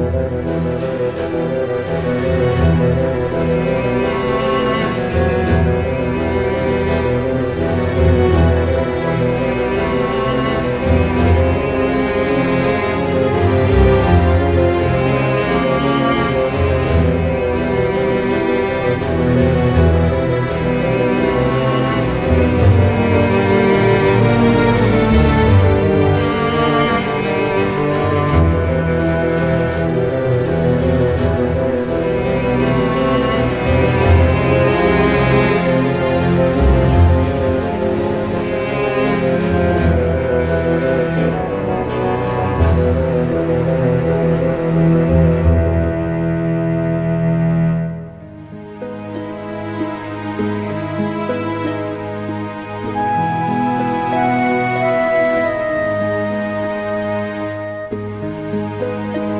Música Música